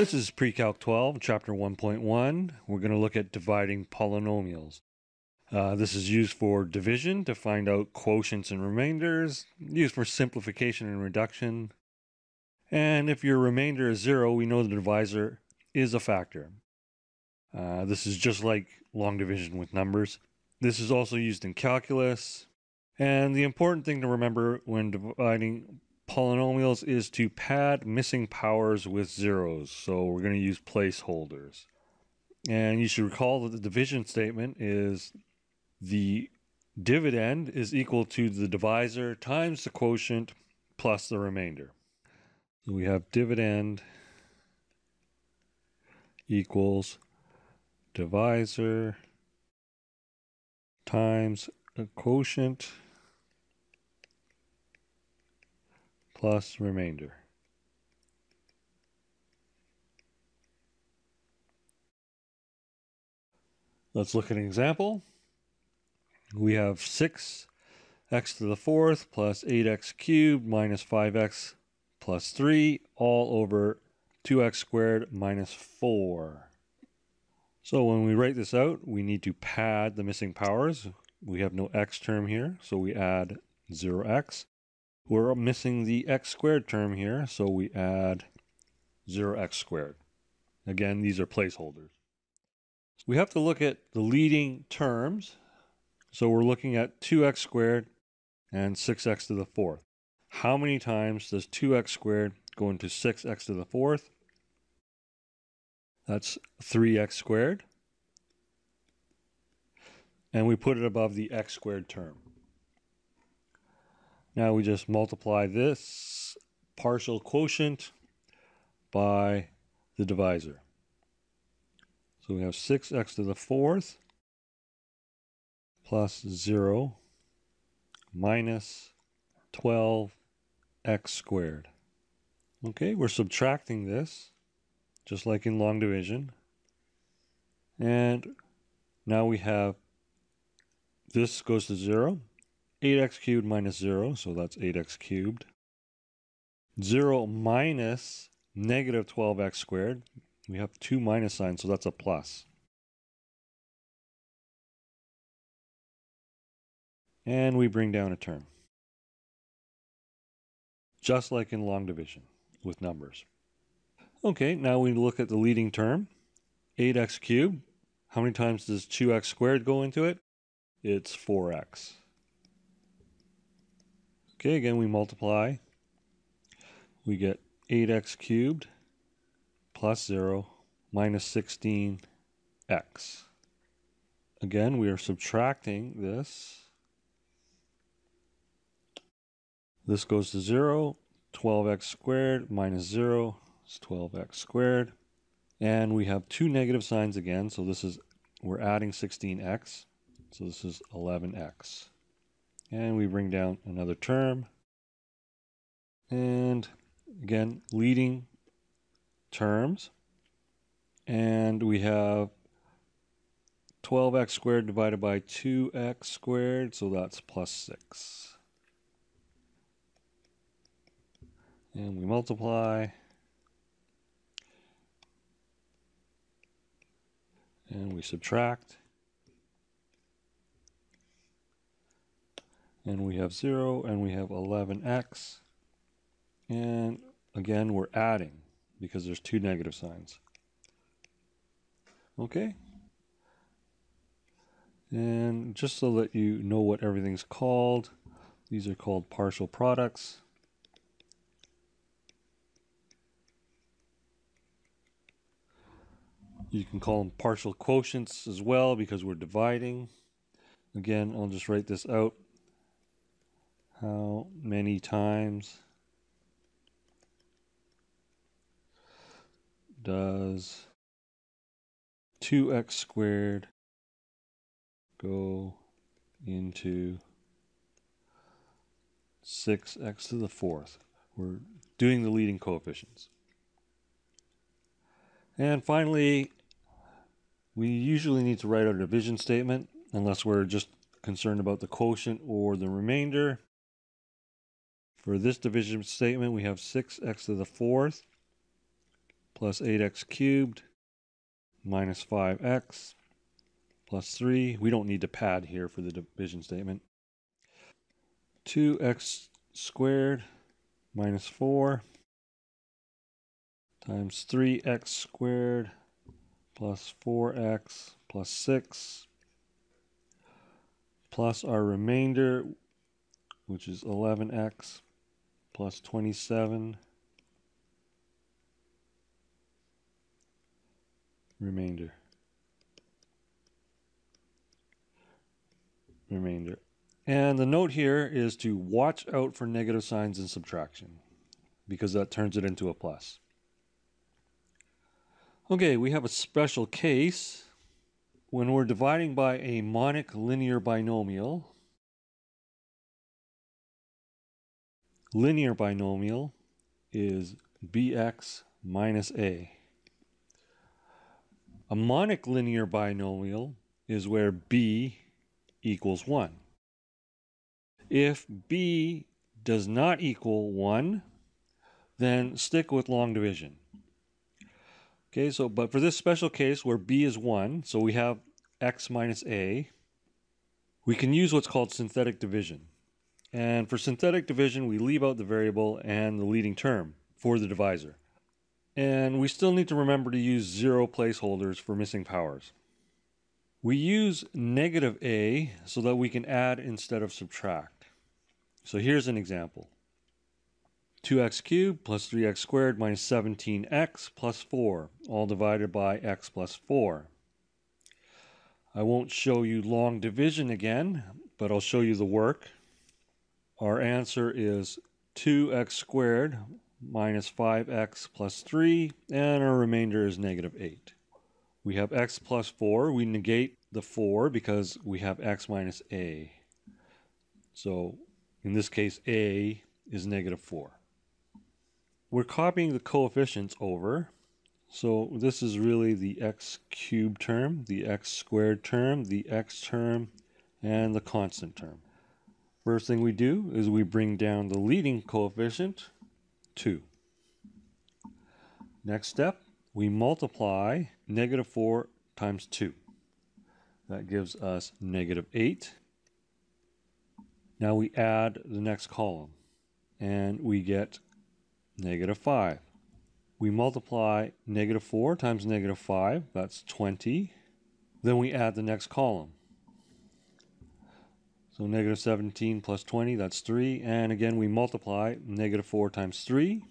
This is Pre-Calc 12, Chapter 1.1. We're going to look at dividing polynomials. Uh, this is used for division to find out quotients and remainders, used for simplification and reduction. And if your remainder is zero, we know the divisor is a factor. Uh, this is just like long division with numbers. This is also used in calculus. And the important thing to remember when dividing polynomials is to pad missing powers with zeros. So we're going to use placeholders. And you should recall that the division statement is the dividend is equal to the divisor times the quotient plus the remainder. So we have dividend equals divisor times a quotient plus remainder. Let's look at an example. We have 6 x to the fourth plus 8x cubed minus 5x plus 3 all over 2x squared minus 4. So when we write this out, we need to pad the missing powers. We have no x term here, so we add 0x. We're missing the x squared term here, so we add 0x squared. Again, these are placeholders. We have to look at the leading terms. So we're looking at 2x squared and 6x to the fourth. How many times does 2x squared go into 6x to the fourth? That's 3x squared. And we put it above the x squared term. Now we just multiply this partial quotient by the divisor. So we have 6x to the fourth plus 0 minus 12x squared. Okay, we're subtracting this, just like in long division. And now we have this goes to 0. 8x cubed minus 0, so that's 8x cubed. 0 minus negative 12x squared. We have two minus signs, so that's a plus. And we bring down a term. Just like in long division with numbers. Okay, now we look at the leading term. 8x cubed. How many times does 2x squared go into it? It's 4x. Okay, again, we multiply. We get 8x cubed plus 0 minus 16x. Again, we are subtracting this. This goes to 0. 12x squared minus 0 is 12x squared. And we have two negative signs again, so this is, we're adding 16x. So this is 11x. And we bring down another term. And again, leading terms. And we have 12x squared divided by 2x squared, so that's plus 6. And we multiply. And we subtract. And we have 0 and we have 11x and again we're adding because there's two negative signs. Okay? And just so that you know what everything's called these are called partial products. You can call them partial quotients as well because we're dividing. Again I'll just write this out how many times does 2x squared go into 6x to the fourth? We're doing the leading coefficients. And finally, we usually need to write our division statement unless we're just concerned about the quotient or the remainder. For this division statement, we have 6x to the fourth plus 8x cubed minus 5x plus 3. We don't need to pad here for the division statement. 2x squared minus 4 times 3x squared plus 4x plus 6 plus our remainder, which is 11x plus 27 remainder. Remainder. And the note here is to watch out for negative signs in subtraction because that turns it into a plus. Okay, we have a special case when we're dividing by a monic linear binomial. Linear binomial is bx minus a. A monic linear binomial is where b equals 1. If b does not equal 1, then stick with long division. Okay, so but for this special case where b is 1, so we have x minus a, we can use what's called synthetic division. And for synthetic division, we leave out the variable and the leading term for the divisor. And we still need to remember to use zero placeholders for missing powers. We use negative a so that we can add instead of subtract. So here's an example. 2x cubed plus 3x squared minus 17x plus 4, all divided by x plus 4. I won't show you long division again, but I'll show you the work. Our answer is 2x squared minus 5x plus 3, and our remainder is negative 8. We have x plus 4. We negate the 4 because we have x minus a. So in this case, a is negative 4 we're copying the coefficients over. So this is really the x cubed term, the x squared term, the x term, and the constant term. First thing we do is we bring down the leading coefficient, 2. Next step, we multiply negative 4 times 2. That gives us negative 8. Now we add the next column, and we get negative 5. We multiply negative 4 times negative 5, that's 20. Then we add the next column. So negative 17 plus 20, that's 3. And again, we multiply negative 4 times 3.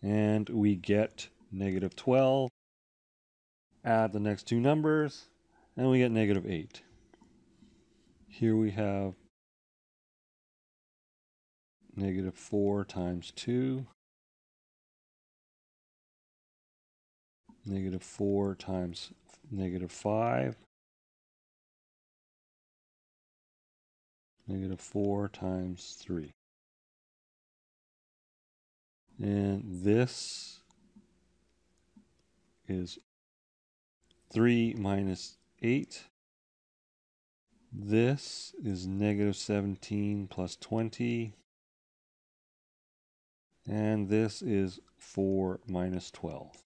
And we get negative 12. Add the next two numbers, and we get negative 8. Here we have negative 4 times 2, negative 4 times negative 5, negative 4 times 3. And this is 3 minus 8. This is negative 17 plus 20. And this is 4 minus 12.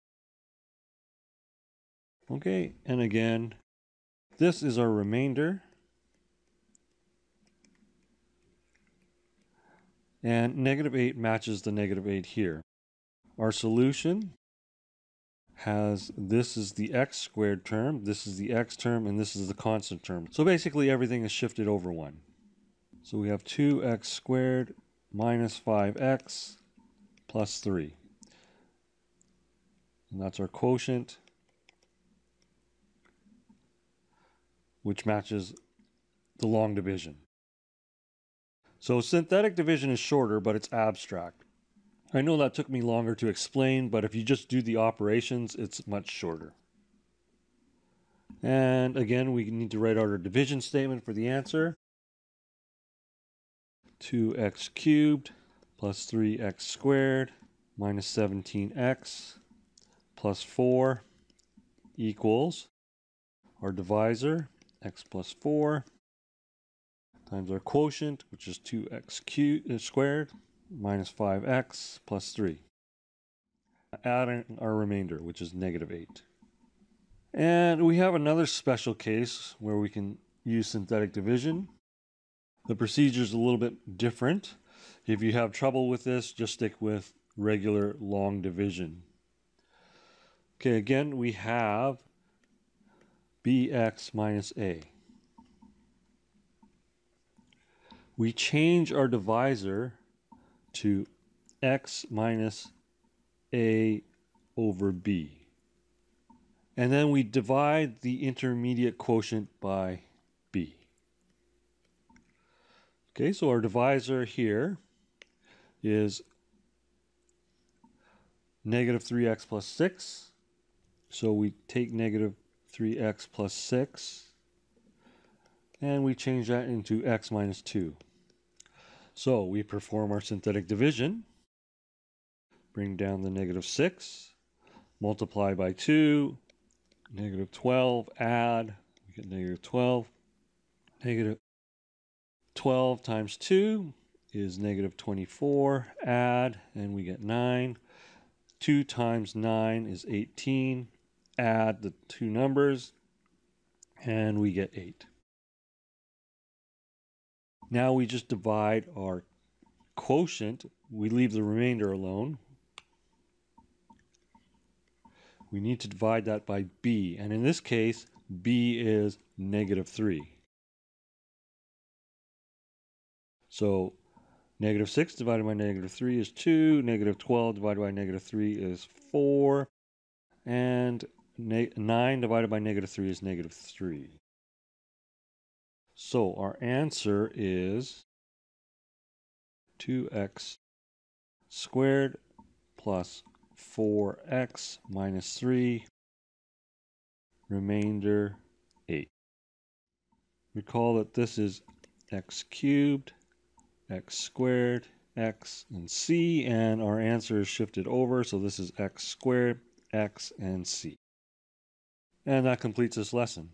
Okay, and again, this is our remainder. And negative 8 matches the negative 8 here. Our solution has this is the x squared term, this is the x term, and this is the constant term. So basically everything is shifted over 1. So we have 2x squared minus 5x plus 3. And that's our quotient, which matches the long division. So synthetic division is shorter, but it's abstract. I know that took me longer to explain, but if you just do the operations, it's much shorter. And again, we need to write out our division statement for the answer. 2x cubed plus 3x squared minus 17x plus 4 equals our divisor, x plus 4, times our quotient, which is 2x cubed, uh, squared, minus 5x plus 3. adding our remainder, which is negative 8. And we have another special case where we can use synthetic division. The procedure is a little bit different. If you have trouble with this, just stick with regular long division. Okay, again, we have bx minus a. We change our divisor to x minus a over b. And then we divide the intermediate quotient by b. Okay, so our divisor here is negative 3x plus 6. So we take negative 3x plus 6 and we change that into x minus 2. So we perform our synthetic division, bring down the negative 6, multiply by 2, negative 12, add, we get negative 12, negative 12 times 2 is negative 24, add, and we get 9. 2 times 9 is 18, add the two numbers, and we get 8. Now we just divide our quotient. We leave the remainder alone. We need to divide that by b. And in this case, b is negative 3. So negative 6 divided by negative 3 is 2. Negative 12 divided by negative 3 is 4. And 9 divided by negative 3 is negative 3. So our answer is 2x squared plus 4x minus 3, remainder 8. Recall that this is x cubed, x squared, x, and c, and our answer is shifted over, so this is x squared, x, and c. And that completes this lesson.